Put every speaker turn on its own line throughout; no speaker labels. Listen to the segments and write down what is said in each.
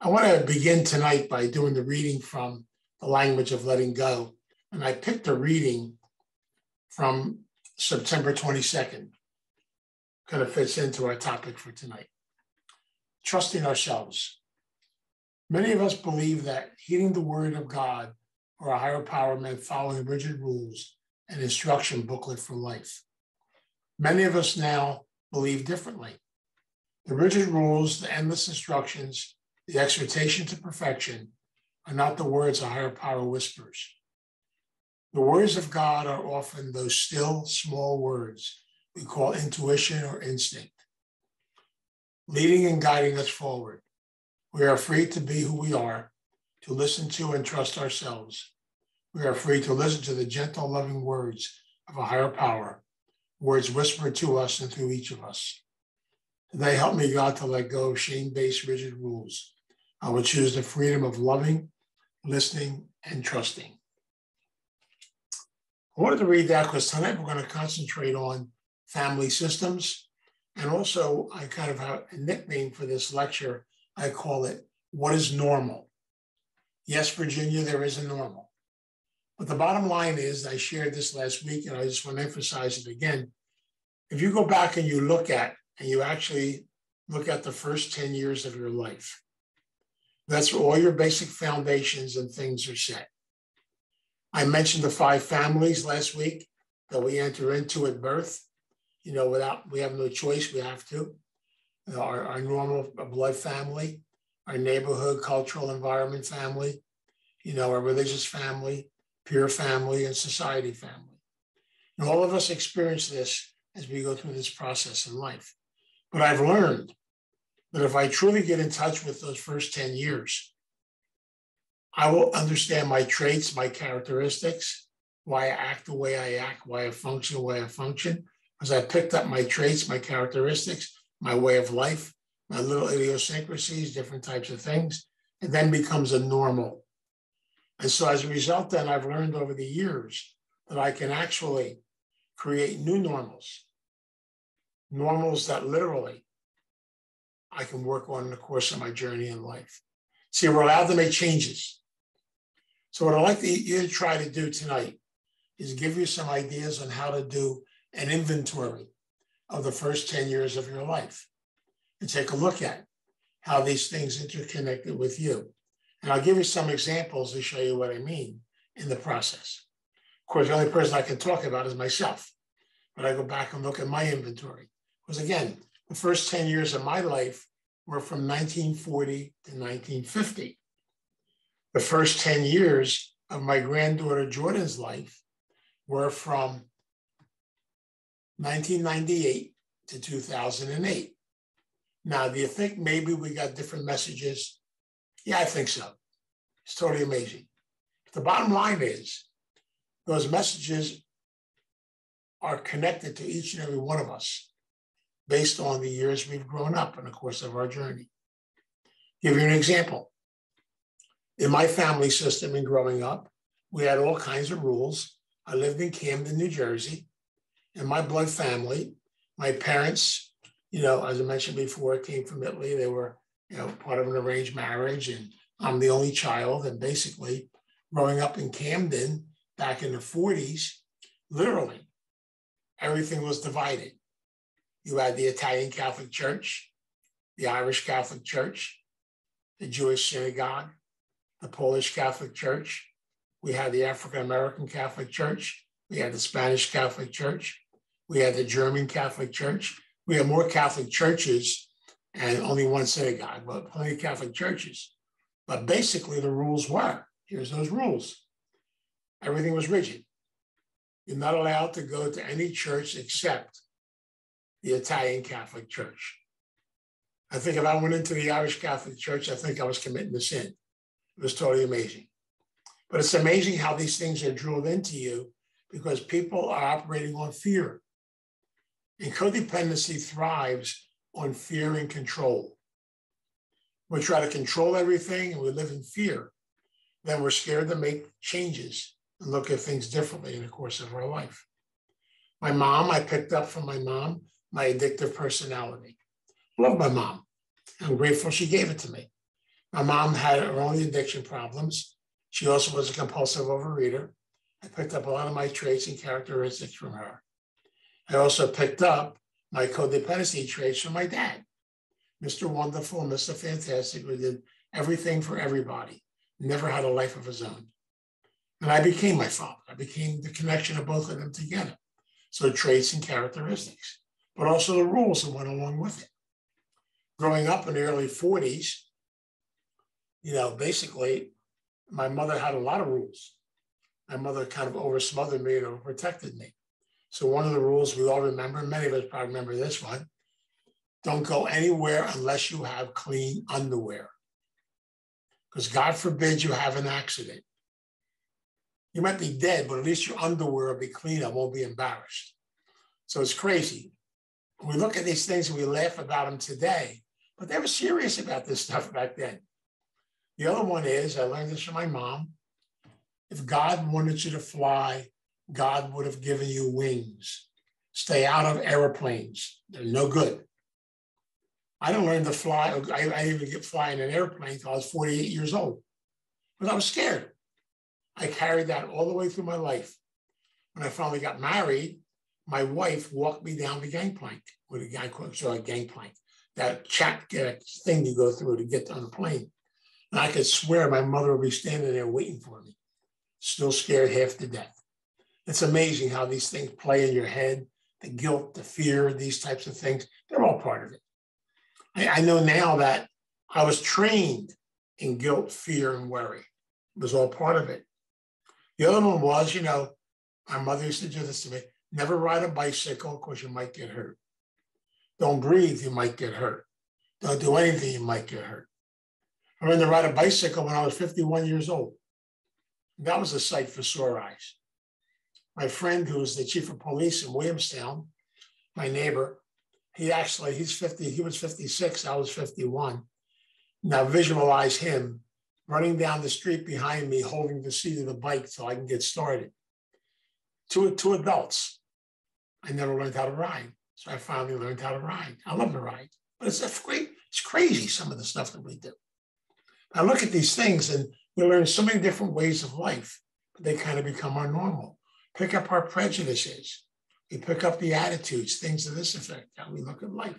I, want to begin tonight by doing the reading from the language of letting go. And I picked a reading from September 22nd. Kind of fits into our topic for tonight. Trusting ourselves. Many of us believe that heeding the word of God or a higher power meant following rigid rules and instruction booklet for life. Many of us now believe differently. The rigid rules, the endless instructions, the exhortation to perfection are not the words a higher power whispers. The words of God are often those still small words we call intuition or instinct, leading and guiding us forward. We are free to be who we are, to listen to and trust ourselves. We are free to listen to the gentle, loving words of a higher power, words whispered to us and through each of us. Today, help me, God, to let go of shame based, rigid rules. I will choose the freedom of loving, listening, and trusting. I wanted to read that because tonight we're going to concentrate on family systems. And also, I kind of have a nickname for this lecture. I call it What is Normal? Yes, Virginia, there is a normal. But the bottom line is, I shared this last week and I just want to emphasize it again. If you go back and you look at, and you actually look at the first 10 years of your life, that's where all your basic foundations and things are set. I mentioned the five families last week that we enter into at birth. You know, without we have no choice, we have to. You know, our, our normal blood family, our neighborhood cultural environment family, you know, our religious family, peer family, and society family. And all of us experience this as we go through this process in life. But I've learned that if I truly get in touch with those first 10 years, I will understand my traits, my characteristics, why I act the way I act, why I function the way I function, because I picked up my traits, my characteristics, my way of life, my little idiosyncrasies, different types of things, and then becomes a normal. And so as a result, then I've learned over the years that I can actually create new normals, normals that literally I can work on in the course of my journey in life. See, we're allowed to make changes. So what I'd like you to try to do tonight is give you some ideas on how to do an inventory of the first 10 years of your life and take a look at how these things interconnected with you. And I'll give you some examples to show you what I mean in the process. Of course, the only person I can talk about is myself, but I go back and look at my inventory. Because again, the first 10 years of my life were from 1940 to 1950 the first 10 years of my granddaughter Jordan's life were from 1998 to 2008. Now, do you think maybe we got different messages? Yeah, I think so. It's totally amazing. The bottom line is those messages are connected to each and every one of us based on the years we've grown up in the course of our journey. Give you an example in my family system and growing up, we had all kinds of rules. I lived in Camden, New Jersey, and my blood family, my parents, you know, as I mentioned before, came from Italy. They were, you know, part of an arranged marriage, and I'm the only child. And basically, growing up in Camden back in the 40s, literally, everything was divided. You had the Italian Catholic Church, the Irish Catholic Church, the Jewish synagogue, the Polish Catholic Church. We had the African American Catholic Church. We had the Spanish Catholic Church. We had the German Catholic Church. We had more Catholic churches and only one synagogue, but plenty of Catholic churches. But basically, the rules were here's those rules. Everything was rigid. You're not allowed to go to any church except the Italian Catholic Church. I think if I went into the Irish Catholic Church, I think I was committing a sin. It was totally amazing. But it's amazing how these things are drilled into you because people are operating on fear. And codependency thrives on fear and control. We try to control everything and we live in fear. Then we're scared to make changes and look at things differently in the course of our life. My mom, I picked up from my mom my addictive personality. Love my mom. I'm grateful she gave it to me. My mom had her own addiction problems. She also was a compulsive overeater. I picked up a lot of my traits and characteristics from her. I also picked up my codependency traits from my dad, Mr. Wonderful, Mr. Fantastic, who did everything for everybody, never had a life of his own. And I became my father. I became the connection of both of them together. So traits and characteristics, but also the rules that went along with it. Growing up in the early 40s, you know, basically, my mother had a lot of rules. My mother kind of over smothered me and protected me. So one of the rules we all remember, many of us probably remember this one, don't go anywhere unless you have clean underwear. Because God forbid you have an accident. You might be dead, but at least your underwear will be clean. I won't be embarrassed. So it's crazy. We look at these things and we laugh about them today, but they were serious about this stuff back then. The other one is I learned this from my mom. If God wanted you to fly, God would have given you wings. Stay out of airplanes. They're no good. I didn't learn to fly. I, I didn't even get flying an airplane until I was 48 years old because I was scared. I carried that all the way through my life. When I finally got married, my wife walked me down the gangplank with a guy called so a gangplank, that chat uh, thing you go through to get on the plane. And I could swear my mother would be standing there waiting for me, still scared half to death it's amazing how these things play in your head the guilt, the fear, these types of things. They're all part of it. I, I know now that I was trained in guilt, fear, and worry. It was all part of it. The other one was, you know, my mother used to do this to me never ride a bicycle because you might get hurt. Don't breathe, you might get hurt. Don't do anything, you might get hurt. I learned to ride a bicycle when I was 51 years old. That was a sight for sore eyes my friend who's the chief of police in Williamstown, my neighbor, he actually, he's 50, he was 56, I was 51. Now visualize him running down the street behind me, holding the seat of the bike so I can get started. Two, two adults. I never learned how to ride. So I finally learned how to ride. I love to ride, but it's great. It's crazy some of the stuff that we do. I look at these things and we learn so many different ways of life, but they kind of become our normal pick up our prejudices. We pick up the attitudes, things of this effect, how we look at life.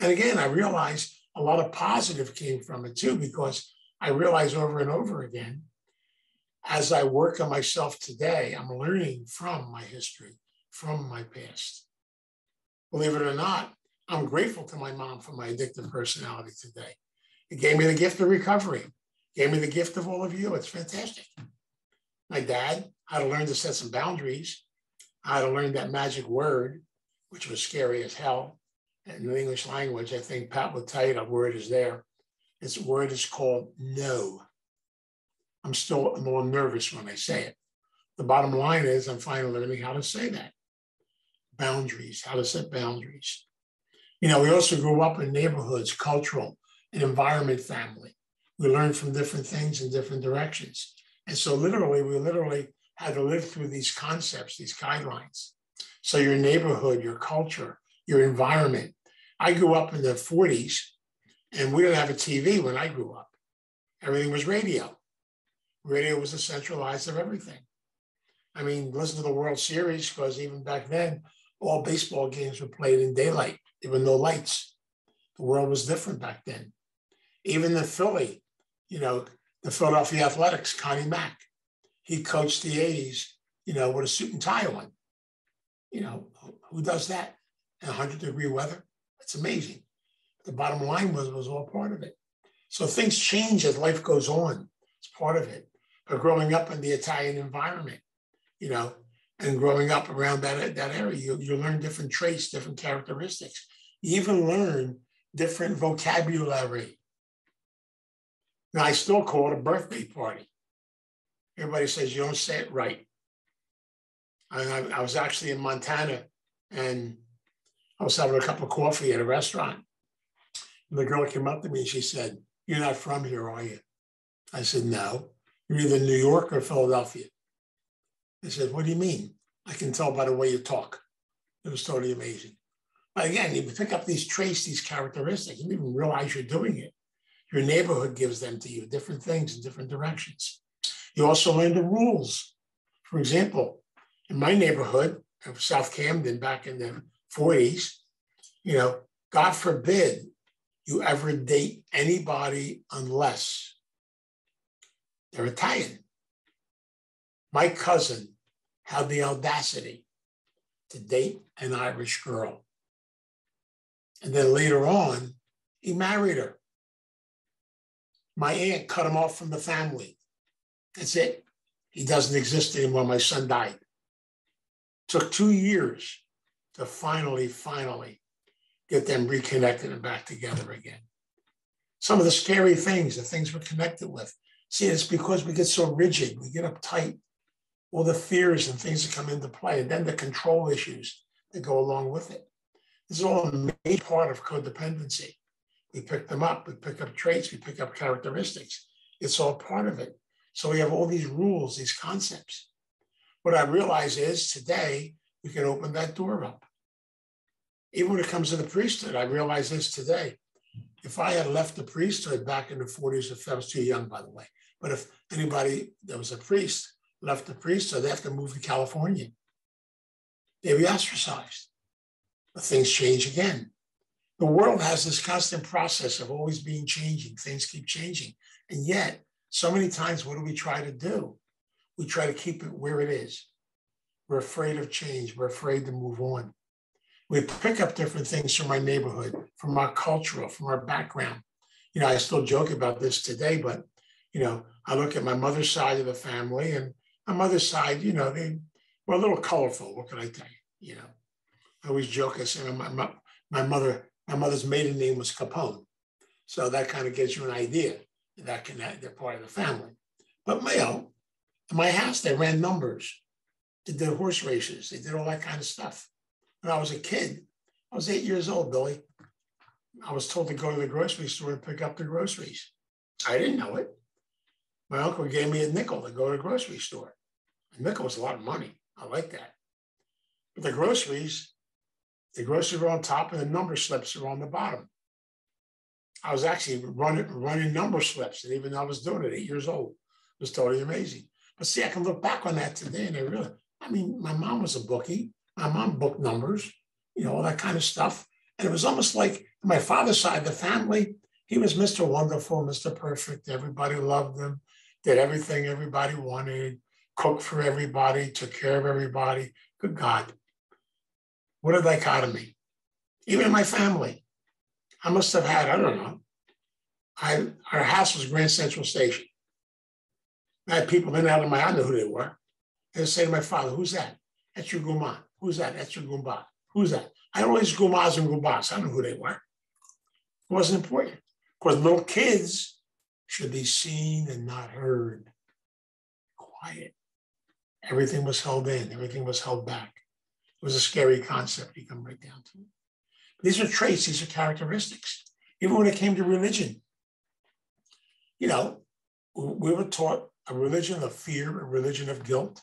And again, I realized a lot of positive came from it too, because I realize over and over again, as I work on myself today, I'm learning from my history, from my past. Believe it or not, I'm grateful to my mom for my addictive personality today. It gave me the gift of recovery, gave me the gift of all of you. It's fantastic. My dad, how to learn to set some boundaries, how to learn that magic word, which was scary as hell. In the English language, I think Pat will tell you the word is there. Its word is called no. I'm still a little nervous when I say it. The bottom line is I'm finally learning how to say that. Boundaries, how to set boundaries. You know, we also grew up in neighborhoods, cultural and environment family. We learned from different things in different directions. And so literally, we literally had to live through these concepts, these guidelines. So your neighborhood, your culture, your environment. I grew up in the 40s and we didn't have a TV when I grew up. Everything was radio. Radio was the centralized of everything. I mean, listen to the World Series because even back then, all baseball games were played in daylight. There were no lights. The world was different back then. Even the Philly, you know, the Philadelphia Athletics, Connie Mack. He coached the 80s, you know, with a suit and tie on. You know, who does that in 100 degree weather? It's amazing. The bottom line was was all part of it. So things change as life goes on. It's part of it. But growing up in the Italian environment, you know, and growing up around that, that area, you, you learn different traits, different characteristics. You even learn different vocabulary now, I still call it a birthday party. Everybody says you don't say it right. I, I was actually in Montana and I was having a cup of coffee at a restaurant. And the girl came up to me and she said, You're not from here, are you? I said, No. You're either New York or Philadelphia. They said, What do you mean? I can tell by the way you talk. It was totally amazing. But again, you pick up these traits, these characteristics, you even realize you're doing it Your neighborhood gives them to you, different things in different directions. You also learn the rules. For example, in my neighborhood of South Camden back in the 40s, you know, God forbid you ever date anybody unless they're Italian. My cousin had the audacity to date an Irish girl. And then later on, he married her. My aunt cut him off from the family. That's it. He doesn't exist anymore. My son died. Took two years to finally, finally get them reconnected and back together again. Some of the scary things, the things we're connected with. See, it's because we get so rigid, we get uptight, all the fears and things that come into play, and then the control issues that go along with it. This is all a major part of codependency. We pick them up, we pick up traits, we pick up characteristics. It's all part of it. So we have all these rules, these concepts. What I realize is today we can open that door up. Even when it comes to the priesthood, I realize this today. If I had left the priesthood back in the 40s, if I was too young, by the way, but if anybody that was a priest left the priesthood, they have to move to California. They'd be ostracized. But things change again. The world has this constant process of always being changing. Things keep changing. And yet, so many times, what do we try to do? We try to keep it where it is. We're afraid of change. We're afraid to move on. We pick up different things from our neighborhood, from our cultural, from our background. You know, I still joke about this today, but, you know, I look at my mother's side of the family and my mother's side, you know, they were a little colorful. What can I tell you? You know, I always joke, I say my, my, my mother, my mother's maiden name was Capone. So that kind of gives you an idea that can they're part of the family. But know, in my house, they ran numbers, did horse races, they did all that kind of stuff. When I was a kid, I was eight years old, Billy. I was told to go to the grocery store and pick up the groceries. I didn't know it. My uncle gave me a nickel to go to the grocery store. A nickel was a lot of money. I like that. But the groceries, the groceries are on top and the number slips are on the bottom. I was actually running running number slips, and even though I was doing it eight years old, it was totally amazing. But see, I can look back on that today, and I really, I mean, my mom was a bookie. My mom booked numbers, you know, all that kind of stuff. And it was almost like my father's side of the family, he was Mr. Wonderful, Mr. Perfect. Everybody loved him, did everything everybody wanted, cooked for everybody, took care of everybody. Good God. What a dichotomy. Even in my family, I must have had, I don't know. I, our house was Grand Central Station. I had people in and out of my, I knew who they were. They'd say to my father, who's that? That's your guma. Who's that? That's your gumba. Who's that? I these gumas and gumbas. I don't know who they were. It wasn't important. Because little kids should be seen and not heard. Quiet. Everything was held in, everything was held back. It was a scary concept you come right down to it. These are traits, these are characteristics. Even when it came to religion, you know, we were taught a religion of fear, a religion of guilt.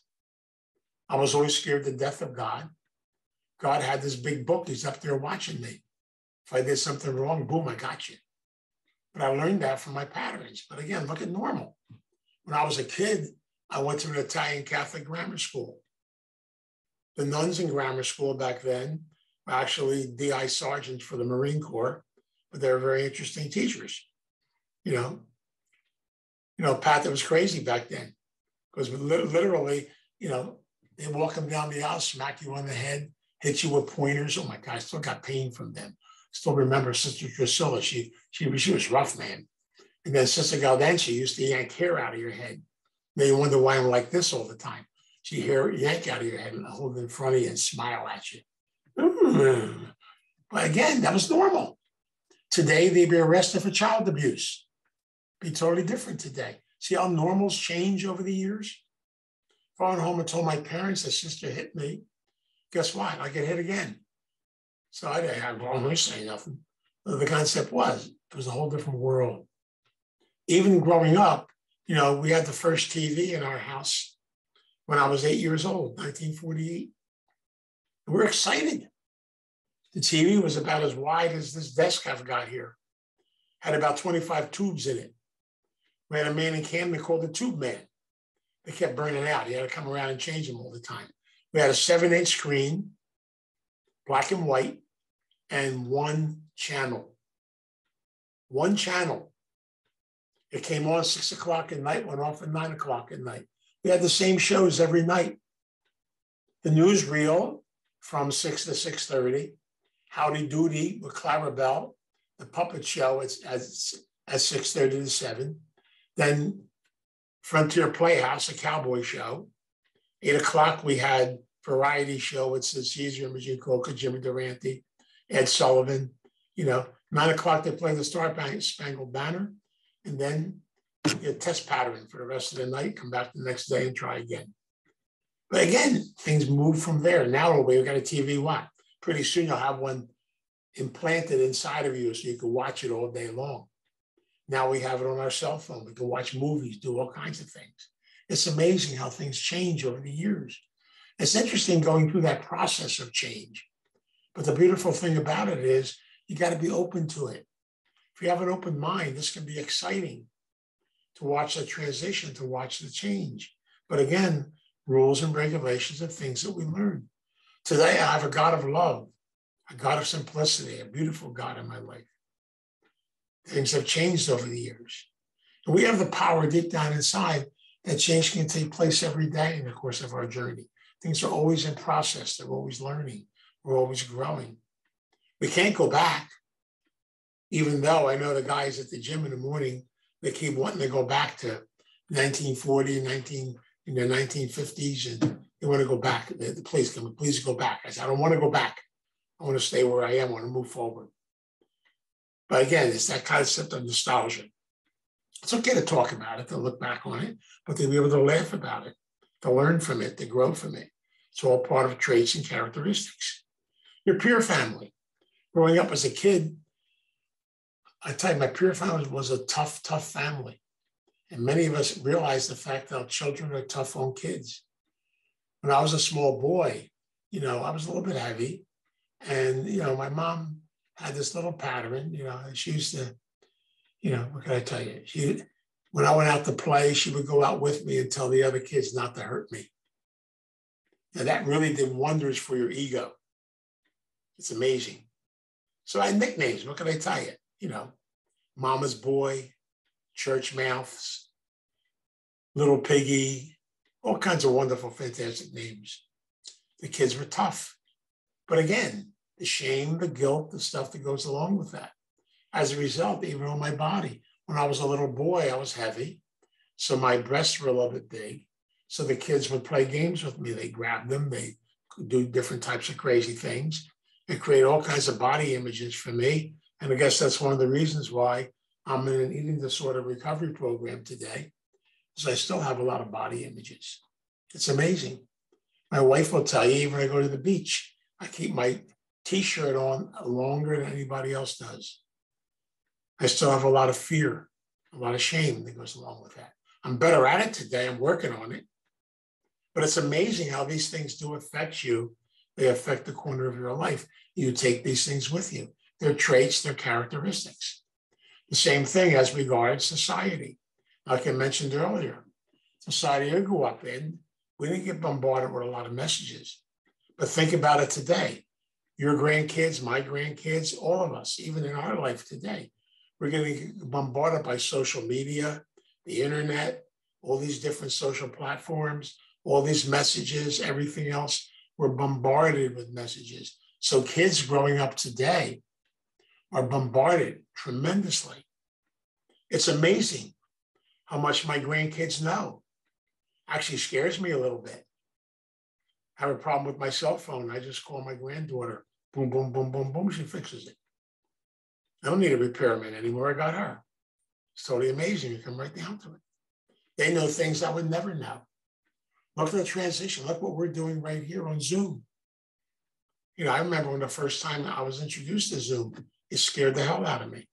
I was always scared to death of God. God had this big book, he's up there watching me. If I did something wrong, boom, I got you. But I learned that from my patterns. But again, look at normal. When I was a kid, I went to an Italian Catholic grammar school. The nuns in grammar school back then were actually DI sergeants for the Marine Corps, but they were very interesting teachers. You know, you know, Pat, that was crazy back then because literally, you know, they walk them down the aisle, smack you on the head, hit you with pointers. Oh my God, I still got pain from them. Still remember Sister Drusilla. She she she was rough, man. And then Sister Gaudentia used to yank hair out of your head. Now you wonder why I'm like this all the time. She hair yank out of your head and hold it in front of you and smile at you. Mm. But again, that was normal. Today, they'd be arrested for child abuse. Be totally different today. See how normals change over the years? Went home and told my parents that sister hit me, guess what? I get hit again. So I didn't have wrong say nothing. The concept was it was a whole different world. Even growing up, you know, we had the first TV in our house when I was eight years old, 1948. We're excited. The TV was about as wide as this desk I've got here. had about 25 tubes in it. We had a man in Camden called the Tube Man. They kept burning out. He had to come around and change them all the time. We had a seven inch screen, black and white, and one channel. One channel. It came on six o'clock at night, went off at nine o'clock at night. We had the same shows every night. The newsreel from six to six thirty, Howdy Doody with Clarabelle, the puppet show at, at, at six thirty to seven. Then Frontier Playhouse, a cowboy show. Eight o'clock, we had variety show with Caesar Imogene Coca, Jimmy Durante, Ed Sullivan. You know, nine o'clock, they play the Star Spangled Banner. And then you test pattern for the rest of the night, come back the next day and try again. But again, things move from there. Now we've got a TV what? Pretty soon you'll have one implanted inside of you so you can watch it all day long. Now we have it on our cell phone. We can watch movies, do all kinds of things. It's amazing how things change over the years. It's interesting going through that process of change. But the beautiful thing about it is you got to be open to it. If you have an open mind, this can be exciting to watch the transition, to watch the change. But again, rules and regulations and things that we learn. Today, I have a God of love, a God of simplicity, a beautiful God in my life. Things have changed over the years. And we have the power deep down inside that change can take place every day in the course of our journey. Things are always in process, they're always learning, we're always growing. We can't go back, even though I know the guys at the gym in the morning, they keep wanting to go back to 1940, 19, in the 1950s, and they want to go back. The, police can please go back. I said, I don't want to go back. I want to stay where I am. I want to move forward. But again, it's that concept of nostalgia. It's okay to talk about it, to look back on it, but to be able to laugh about it, to learn from it, to grow from it. It's all part of traits and characteristics. Your peer family. Growing up as a kid, I tell you, my peer family was a tough, tough family. And many of us realize the fact that our children are tough on kids. When I was a small boy, you know, I was a little bit heavy. And, you know, my mom had this little pattern, you know, she used to, you know, what can I tell you? She, when I went out to play, she would go out with me and tell the other kids not to hurt me. And that really did wonders for your ego. It's amazing. So I had nicknames. What can I tell you? You know, Mama's Boy, Church Mouths, Little Piggy, all kinds of wonderful, fantastic names. The kids were tough. But again, the shame, the guilt, the stuff that goes along with that. As a result, even on my body, when I was a little boy, I was heavy. So my breasts were a little bit big. So the kids would play games with me. They grab them, they do different types of crazy things and create all kinds of body images for me. And I guess that's one of the reasons why I'm in an eating disorder recovery program today, because I still have a lot of body images. It's amazing. My wife will tell you, even when I go to the beach, I keep my t-shirt on longer than anybody else does. I still have a lot of fear, a lot of shame that goes along with that. I'm better at it today. I'm working on it. But it's amazing how these things do affect you. They affect the corner of your life. You take these things with you. They're traits, they're characteristics. The same thing as regards society. Like I mentioned earlier, society I grew up in, we didn't get bombarded with a lot of messages. But think about it today your grandkids, my grandkids, all of us, even in our life today, we're getting bombarded by social media, the internet, all these different social platforms, all these messages, everything else. We're bombarded with messages. So kids growing up today are bombarded tremendously. It's amazing how much my grandkids know. Actually scares me a little bit. I have a problem with my cell phone. I just call my granddaughter Boom, boom, boom, boom, boom. She fixes it. I don't need a repairman anymore. I got her. It's totally amazing. You come right down to it. They know things I would never know. Look at the transition. Look what we're doing right here on Zoom. You know, I remember when the first time I was introduced to Zoom, it scared the hell out of me.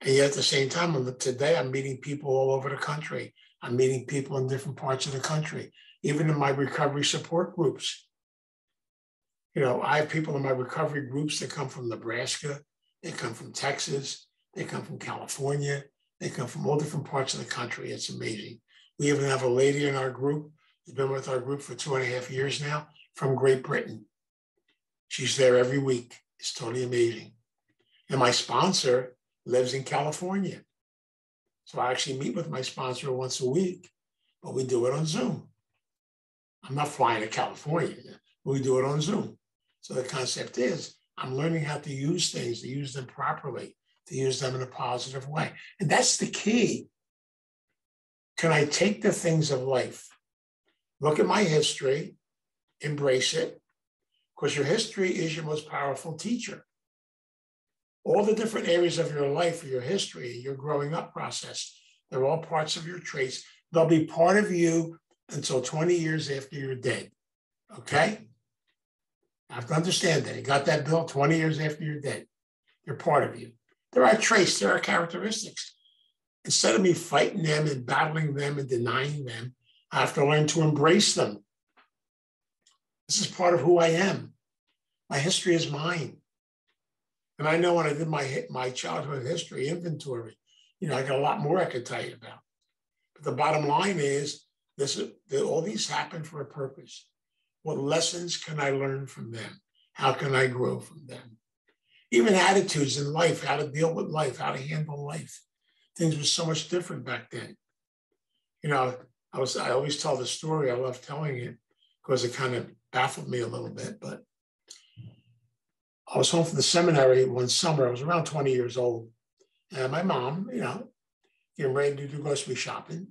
And yet at the same time, today I'm meeting people all over the country. I'm meeting people in different parts of the country, even in my recovery support groups you know, I have people in my recovery groups that come from Nebraska, they come from Texas, They come from California. They come from all different parts of the country. It's amazing. We even have a lady in our group who's been with our group for two and a half years now from Great Britain. She's there every week. It's totally amazing. And my sponsor lives in California. So I actually meet with my sponsor once a week, but we do it on Zoom. I'm not flying to California, but we do it on Zoom. So the concept is I'm learning how to use things, to use them properly, to use them in a positive way. And that's the key. Can I take the things of life, look at my history, embrace it, because your history is your most powerful teacher. All the different areas of your life, your history, your growing up process, they're all parts of your traits. They'll be part of you until 20 years after you're dead. Okay? I have to understand that. You got that bill 20 years after you're dead. They're part of you. There are traits, there are characteristics. Instead of me fighting them and battling them and denying them, I have to learn to embrace them. This is part of who I am. My history is mine. And I know when I did my, my childhood history inventory, you know, I got a lot more I could tell you about. But the bottom line is this, all these happen for a purpose. What lessons can I learn from them? How can I grow from them? Even attitudes in life, how to deal with life, how to handle life. Things were so much different back then. You know, I was I always tell the story. I love telling it because it kind of baffled me a little bit. But I was home from the seminary one summer. I was around 20 years old. And my mom, you know, getting ready to do grocery shopping.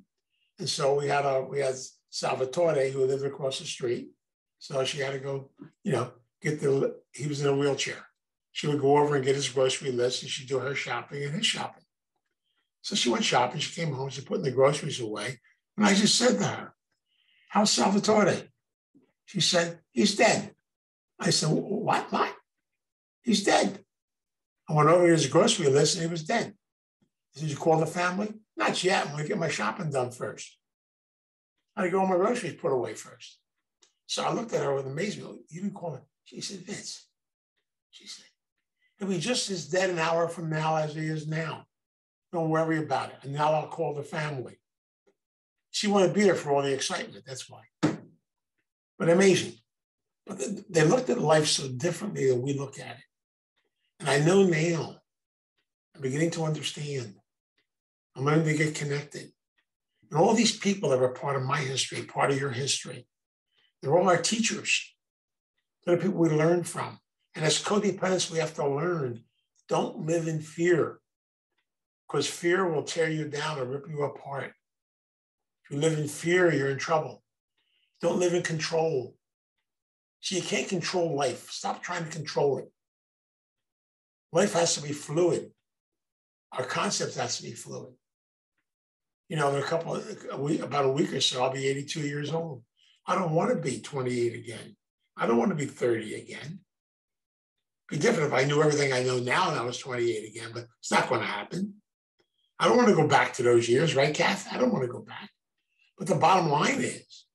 And so we had a we had Salvatore who lived across the street. So she had to go, you know, get the, he was in a wheelchair. She would go over and get his grocery list and she'd do her shopping and his shopping. So she went shopping. She came home. She's putting the groceries away. And I just said to her, How's Salvatore? She said, He's dead. I said, What? What? He's dead. I went over his grocery list and he was dead. Did you call the family? Not yet. I'm going to get my shopping done first. I had to go all my groceries put away first. So I looked at her with amazement. You didn't call him. She said, Vince. She said, he'll be just as dead an hour from now as he is now. Don't worry about it. And now I'll call the family. She wanted to be there for all the excitement. That's why. But amazing. But they looked at life so differently than we look at it. And I know now, I'm beginning to understand. I'm learning to get connected. And all these people that were part of my history, part of your history, they're all our teachers. They're the people we learn from. And as codependents, we have to learn don't live in fear because fear will tear you down or rip you apart. If you live in fear, you're in trouble. Don't live in control. See, you can't control life. Stop trying to control it. Life has to be fluid. Our concept has to be fluid. You know, in a couple, of, a week, about a week or so, I'll be 82 years old. I don't want to be 28 again. I don't want to be 30 again. It'd be different if I knew everything I know now and I was 28 again, but it's not going to happen. I don't want to go back to those years, right, Kath? I don't want to go back. But the bottom line is,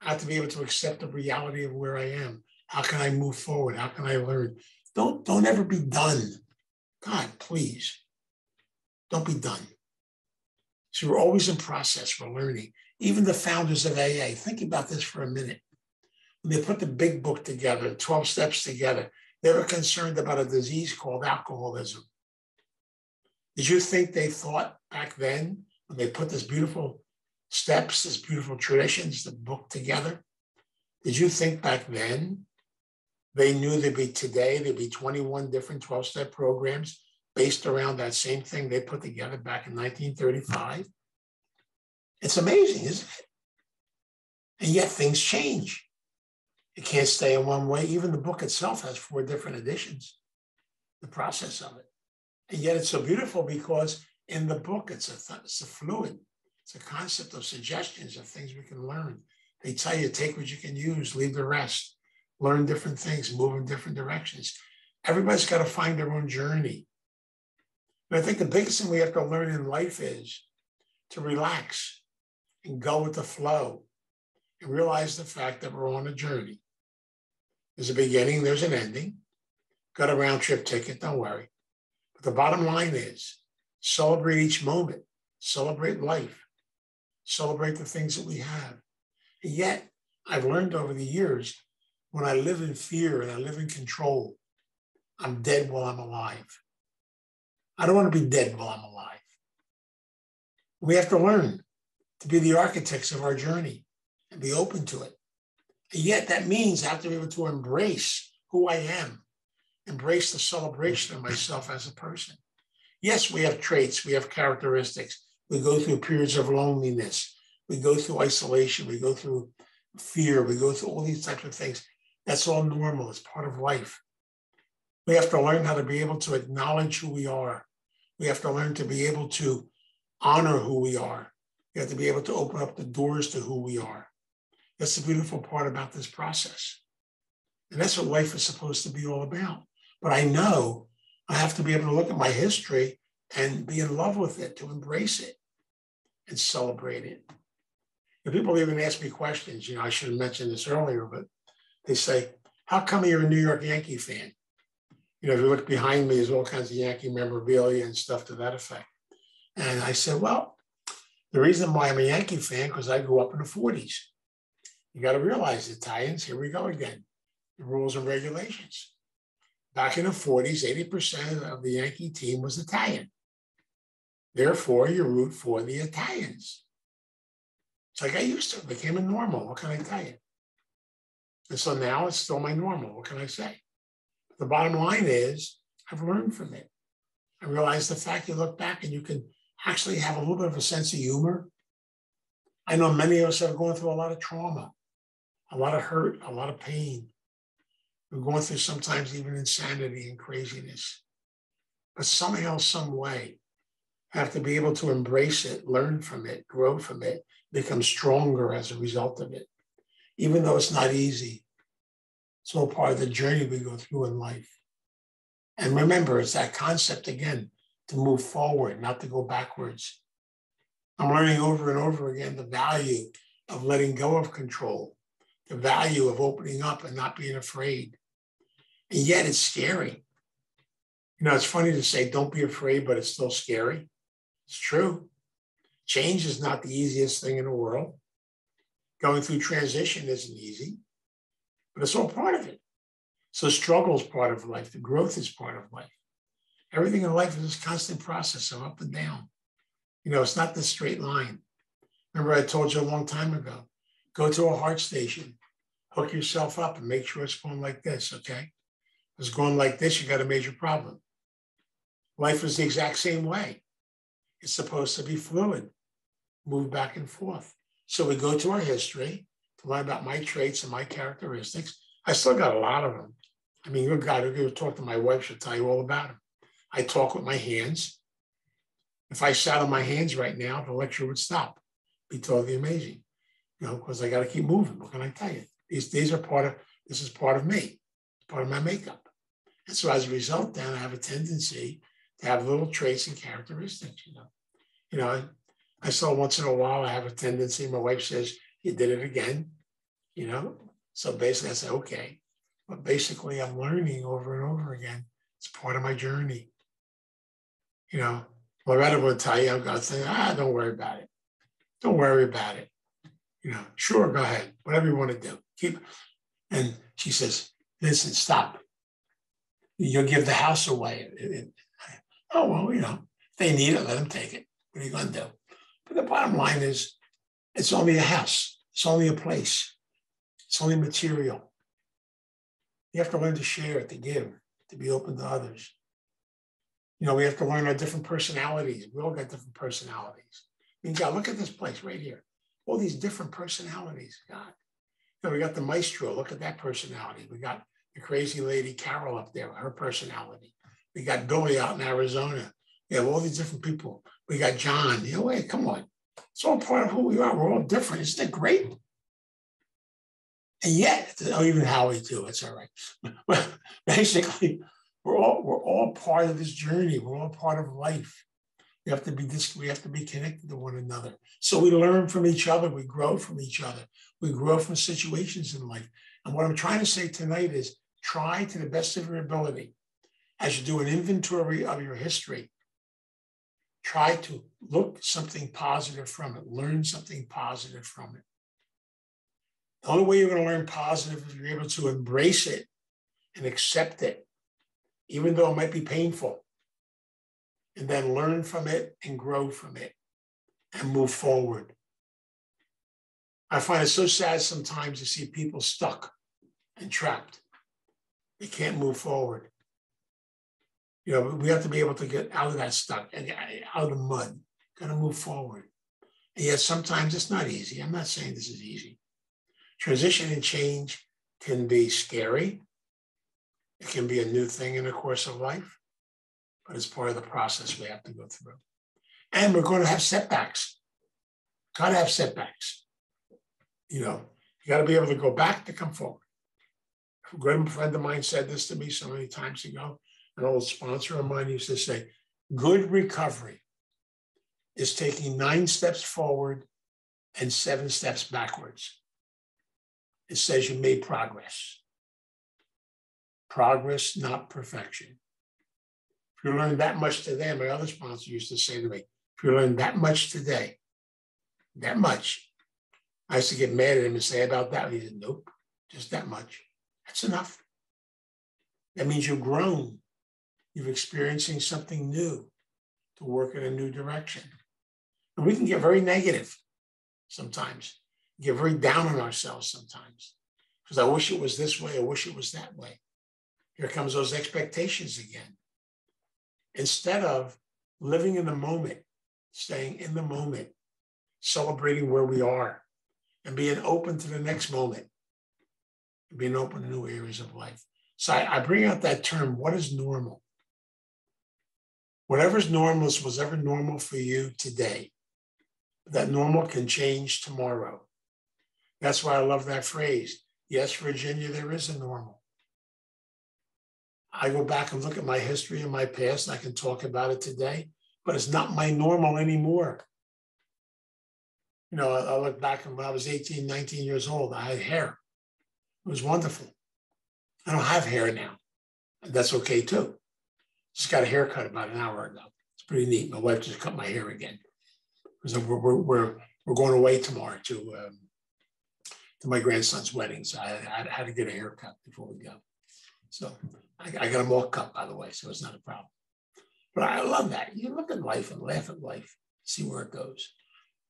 I have to be able to accept the reality of where I am. How can I move forward? How can I learn? Don't don't ever be done. God, please, don't be done. So we're always in process. We're learning even the founders of AA, think about this for a minute. When they put the big book together, 12 steps together, they were concerned about a disease called alcoholism. Did you think they thought back then when they put this beautiful steps, this beautiful traditions, the book together? Did you think back then they knew there'd be today, there'd be 21 different 12 step programs based around that same thing they put together back in 1935? It's amazing, isn't it? And yet things change. It can't stay in one way. Even the book itself has four different editions, the process of it. And yet it's so beautiful because in the book, it's a, it's a fluid. It's a concept of suggestions of things we can learn. They tell you take what you can use, leave the rest, learn different things, move in different directions. Everybody's got to find their own journey. I think the biggest thing we have to learn in life is to relax and go with the flow and realize the fact that we're on a journey. There's a beginning, there's an ending. Got a round trip ticket, don't worry. The bottom line is celebrate each moment, celebrate life, celebrate the things that we have. And yet, I've learned over the years when I live in fear and I live in control, I'm dead while I'm alive. I don't want to be dead while I'm alive. We have to learn to be the architects of our journey and be open to it. And yet, that means I have to be able to embrace who I am, embrace the celebration of myself as a person. Yes, we have traits, we have characteristics. We go through periods of loneliness, we go through isolation, we go through fear, we go through all these types of things. That's all normal, it's part of life. We have to learn how to be able to acknowledge who we are. We have to learn to be able to honor who we are. We have to be able to open up the doors to who we are. That's the beautiful part about this process. And that's what life is supposed to be all about. But I know I have to be able to look at my history and be in love with it, to embrace it and celebrate it. And people even ask me questions. You know, I should have mentioned this earlier, but they say, How come you're a New York Yankee fan? You know, if you look behind me, there's all kinds of Yankee memorabilia and stuff to that effect. And I said, Well, the reason why I'm a Yankee fan, because I grew up in the 40s. You got to realize, Italians, here we go again the rules and regulations. Back in the 40s, 80% of the Yankee team was Italian. Therefore, you root for the Italians. It's like I used to, it became a normal. What can I tell you? And so now it's still my normal. What can I say? The bottom line is I've learned from it. I realize the fact you look back and you can actually have a little bit of a sense of humor. I know many of us have gone through a lot of trauma, a lot of hurt, a lot of pain. We're going through sometimes even insanity and craziness. But somehow, some way, have to be able to embrace it, learn from it, grow from it, become stronger as a result of it. Even though it's not easy, it's all part of the journey we go through in life. And remember, it's that concept again to move forward, not to go backwards. I'm learning over and over again the value of letting go of control, the value of opening up and not being afraid. And yet it's scary. You know, it's funny to say, don't be afraid, but it's still scary. It's true. Change is not the easiest thing in the world. Going through transition isn't easy, but it's all part of it. So struggle is part of life. The growth is part of life. Everything in life is this constant process of up and down. You know, it's not this straight line. Remember, I told you a long time ago go to a heart station, hook yourself up, and make sure it's going like this, okay? It's going like this, you got a major problem. Life is the exact same way. It's supposed to be fluid, move back and forth. So we go to our history to learn about my traits and my characteristics. I still got a lot of them. I mean, good God, if you talk to my wife, she'll tell you all about them. I talk with my hands. If I sat on my hands right now, the lecture would stop. Be totally amazing, you know, because I got to keep moving. What can I tell you? These these are part of this is part of me, part of my makeup. And so as a result, then I have a tendency to have little traits and characteristics. You know, you know, I, I saw once in a while I have a tendency. My wife says you did it again. You know, so basically I say okay, but basically I'm learning over and over again. It's part of my journey you know, Loretta will tell you, I'm to say, ah, don't worry about it. Don't worry about it. You know, sure, go ahead, whatever you want to do. Keep. And she says, listen, stop. You'll give the house away. oh, well, you know, they need it, let them take it. What are you going to do? But the bottom line is, it's only a house. It's only a place. It's only material. You have to learn to share, to give, to be open to others. You know, we have to learn our different personalities. We all got different personalities. I mean, God, look at this place right here. All these different personalities. God. You know, we got the maestro. Look at that personality. We got the crazy lady Carol up there, her personality. We got Billy out in Arizona. We have all these different people. We got John. You know, hey, come on. It's all part of who we are. We're all different. Isn't it great? And yet, oh, even Howie too. It's all right. Basically, we're all we're all part of this journey. We're all part of life. We have to be this. We have to be connected to one another. So we learn from each other. We grow from each other. We grow from situations in life. And what I'm trying to say tonight is try to the best of your ability. as you do an inventory of your history, try to look something positive from it, learn something positive from it. The only way you're going to learn positive is you're able to embrace it and accept it, even though it might be painful, and then learn from it and grow from it and move forward. I find it so sad sometimes to see people stuck and trapped. They can't move forward. You know, we have to be able to get out of that stuck and uh, out of the mud, got to move forward. And yet sometimes it's not easy. I'm not saying this is easy. Transition and change can be scary. It can be a new thing in the course of life, but it's part of the process we have to go through. And we're going to have setbacks. Got to have setbacks. You know, you got to be able to go back to come forward. Good friend of mine said this to me so many times ago. An old sponsor of mine used to say, good recovery is taking nine steps forward and seven steps backwards. It says you made progress. Progress, not perfection. If you learn that much today, my other sponsor used to say to me, if you learn that much today, that much, I used to get mad at him and say about that. He said, nope, just that much. That's enough. That means you've grown. You're experiencing something new to work in a new direction. And we can get very negative sometimes, get very down on ourselves sometimes. Because I wish it was this way, I wish it was that way. Here comes those expectations again. Instead of living in the moment, staying in the moment, celebrating where we are, and being open to the next moment, being open to new areas of life. So I, I bring out that term, what is normal? Whatever's normal is was ever normal for you today. That normal can change tomorrow. That's why I love that phrase. Yes, Virginia, there is a normal. I go back and look at my history and my past. I can talk about it today, but it's not my normal anymore. You know, I, look back and when I was 18, 19 years old, I had hair. It was wonderful. I don't have hair now. That's okay too. Just got a haircut about an hour ago. It's pretty neat. My wife just cut my hair again. Because we're, we're, we're, we're going away tomorrow to um, to my grandson's wedding. So I, I, had to get a haircut before we go. So I, I got them all cut, by the way, so it's not a problem. But I love that. You look at life and laugh at life, see where it goes.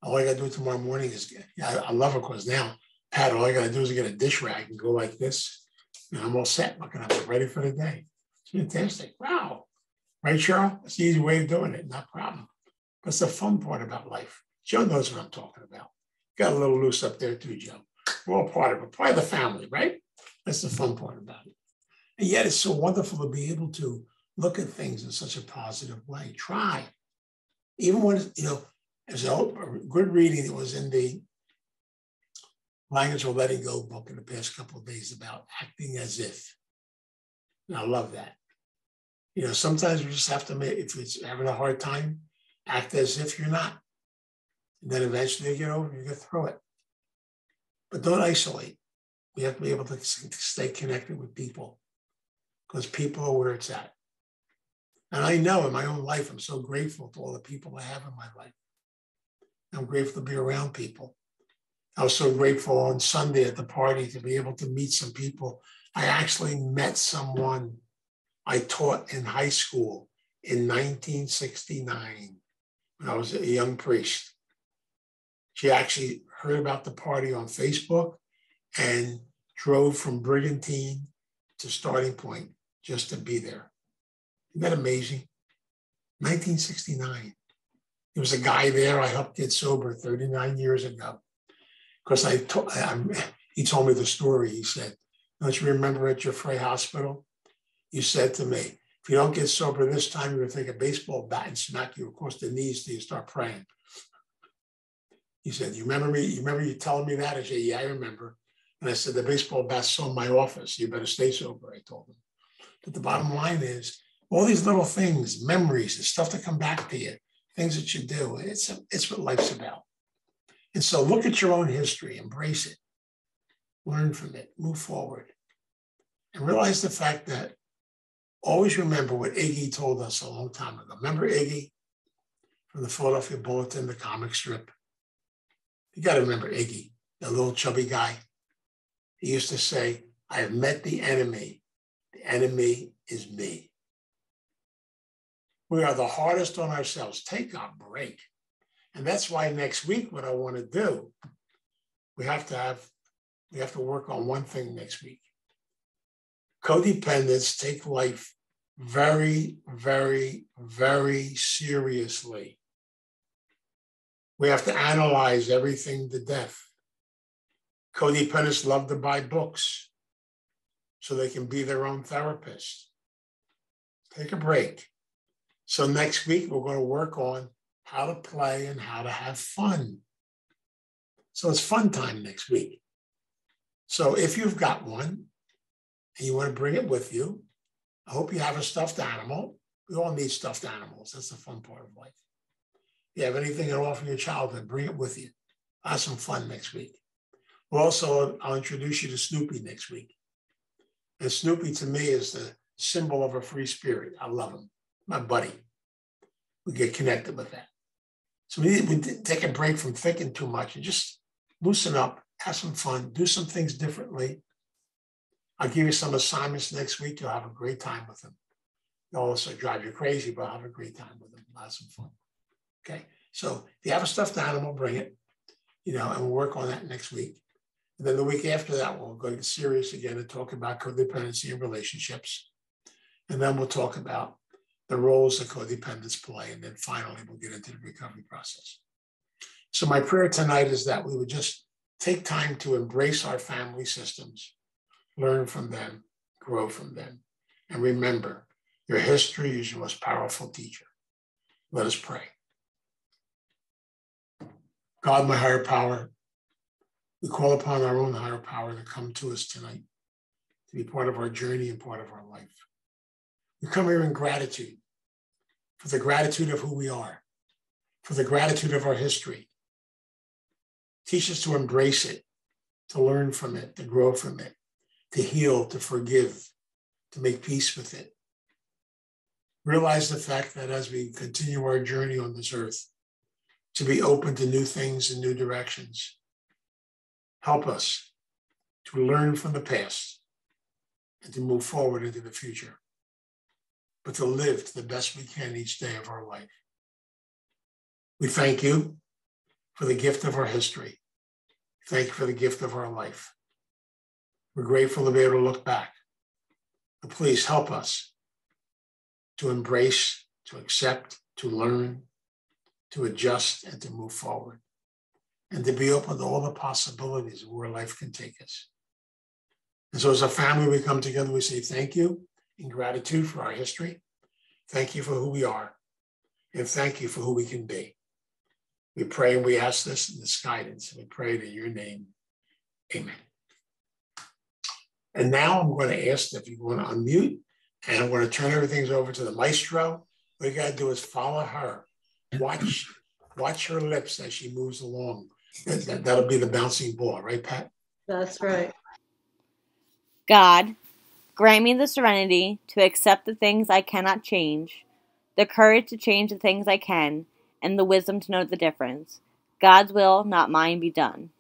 All I got to do tomorrow morning is, yeah, I, I love it because now, All I got to do is get a dish rag and go like this. And I'm all set. I'm gonna be ready for the day. It's fantastic. Wow. Right, Cheryl? It's the easy way of doing it, not problem. That's the fun part about life. Joe knows what I'm talking about. Got a little loose up there too, Joe. We're all part of it, part of the family, right? That's the fun part about it. And yet it's so wonderful to be able to look at things in such a positive way. Try. Even when, you know, there's a good reading that was in the Language of Letting Go book in the past couple of days about acting as if. And I love that. You know, sometimes we just have to make, if it's having a hard time, act as if you're not. And then eventually you get over, you get through it. But don't isolate. We have to be able to stay connected with people because people are where it's at. And I know in my own life, I'm so grateful to all the people I have in my life. I'm grateful to be around people. I was so grateful on Sunday at the party to be able to meet some people. I actually met someone I taught in high school in 1969 when I was a young priest. She actually heard about the party on Facebook and drove from Brigantine to Starting Point just to be there. Isn't that amazing? 1969. There was a guy there I helped get sober 39 years ago. Because I, to, I, he told me the story. He said, Don't you remember at your Frey Hospital? You said to me, if you don't get sober this time, you're to take a baseball bat and smack you across the knees till you start praying. He said, You remember me? You remember you telling me that? I said, Yeah, I remember. And I said, The baseball bat's in my office. You better stay sober, I told him. But the bottom line is all these little things, memories, the stuff that come back to you, things that you do, it's, it's what life's about. And so look at your own history, embrace it, learn from it, move forward, and realize the fact that always remember what Iggy told us a long time ago. Remember Iggy from the Philadelphia Bulletin, the comic strip? You got to remember Iggy, the little chubby guy. He used to say, I have met the enemy. The enemy is me. We are the hardest on ourselves. Take a break. And that's why next week, what I want to do, we have to have, we have to work on one thing next week. Codependents take life very, very, very seriously. We have to analyze everything to death. Codependents love to buy books so they can be their own therapist. Take a break. So next week, we're going to work on how to play and how to have fun. So it's fun time next week. So if you've got one and you want to bring it with you, I hope you have a stuffed animal. We all need stuffed animals. That's the fun part of life. If you have anything at all from your childhood, bring it with you. Have some fun next week. Also, I'll introduce you to Snoopy next week. And Snoopy to me is the symbol of a free spirit. I love him, my buddy. We get connected with that. So we, need we take a break from thinking too much and just loosen up, have some fun, do some things differently. I'll give you some assignments next week. You'll have a great time with them. They'll also drive you crazy, but have a great time with them. Have some fun. Okay. So if you have a stuffed animal, bring it, you know, and we'll work on that next week. And then the week after that, we'll go get serious again and talk about codependency and relationships. And then we'll talk about the roles that codependents play. And then finally, we'll get into the recovery process. So, my prayer tonight is that we would just take time to embrace our family systems, learn from them, grow from them. And remember, your history is your most powerful teacher. Let us pray. God, my higher power, we call upon our own higher power to come to us tonight, to be part of our journey and part of our life. We come here in gratitude for the gratitude of who we are, for the gratitude of our history. Teach us to embrace it, to learn from it, to grow from it, to heal, to forgive, to make peace with it. Realize the fact that as we continue our journey on this earth, to be open to new things and new directions. Help us to learn from the past and to move forward into the future but to live to the best we can each day of our life. We thank you for the gift of our history. Thank you for the gift of our life. We're grateful to be able to look back. But please help us to embrace, to accept, to learn, to adjust, and to move forward, and to be open to all the possibilities of where life can take us. And so, as a family, we come together, we say thank you in gratitude for our history. Thank you for who we are. And thank you for who we can be. We pray and we ask this in this guidance. and We pray in your name. Amen. And now I'm going to ask if you want to unmute and I'm going to turn everything over to the maestro. What you got to do is follow her. Watch, watch her lips as she moves along. That, that, that'll be the bouncing ball, right, Pat?
That's right.
God, Grant me the serenity to accept the things I cannot change, the courage to change the things I can, and the wisdom to know the difference. God's will, not mine, be done.